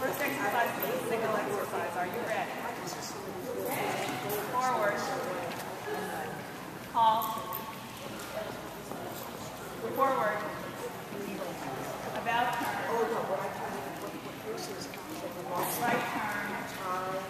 First exercise, exercise. Are you ready? Forward. Halt. Forward. About turn. Right turn.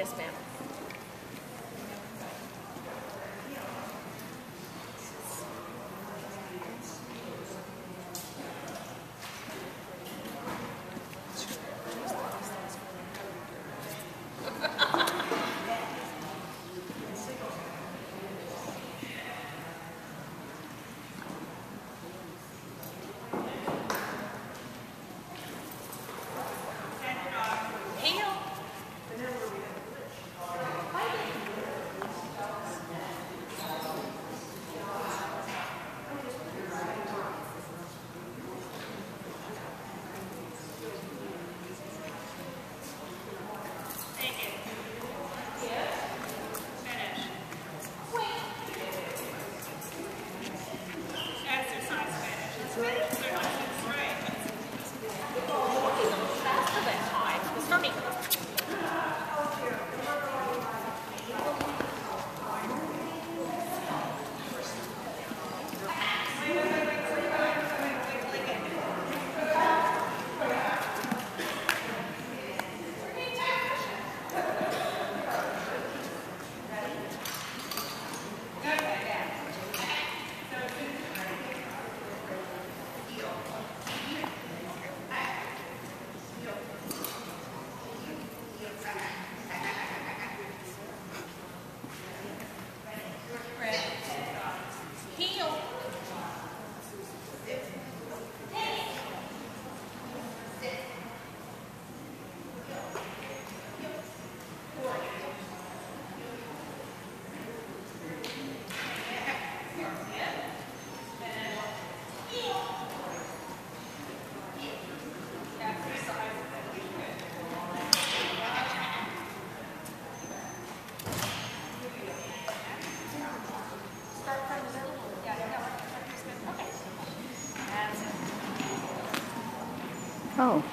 Yes, ma'am. Oh.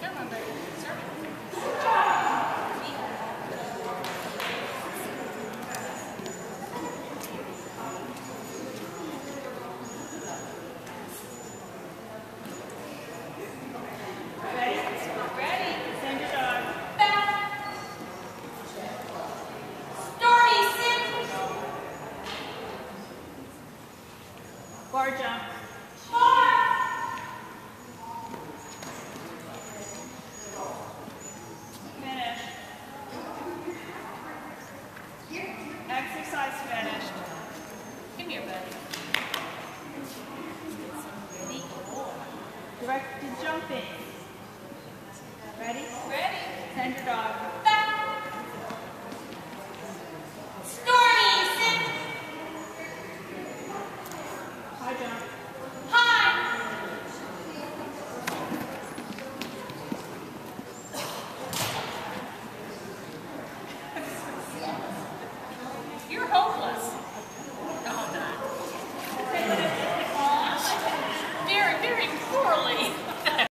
Come on, buddy. Start. Ready? Ready. Send your dog. Story sit. Jump. Four. Finish. Exercise finished. Come here, buddy. Directed jumping. Ready? Ready? Send your dog.